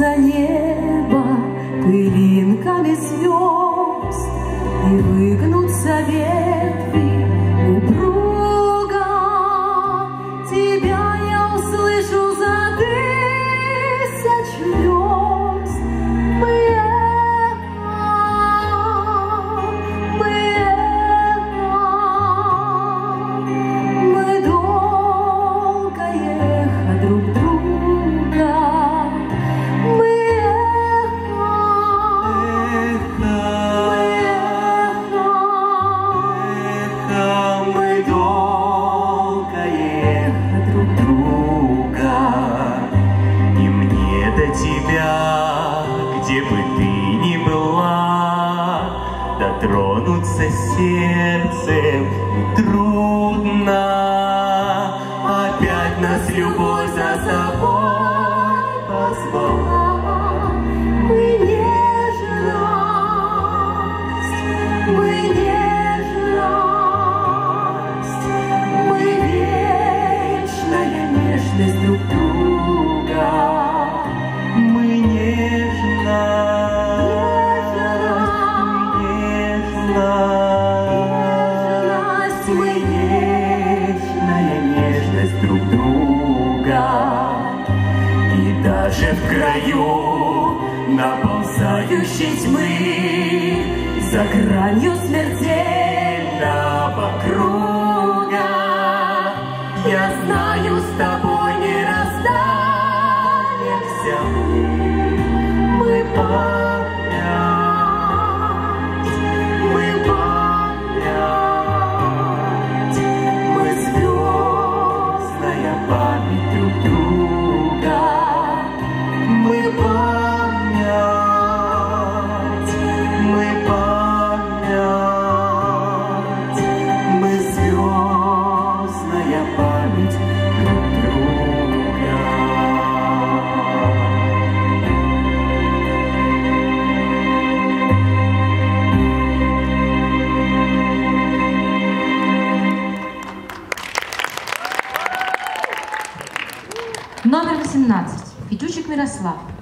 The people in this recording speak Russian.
коснется неба пылинками звезд И выгнутся ветви где бы ты ни была, Дотронуться сердцем трудно. Опять нас любовь за собой вечная нежность друг друга. И даже в краю наползающей тьмы за гранью смертельного круга я знаю, с тобой не расстанемся мы. Мы Номер 18. Федючик Мирослав.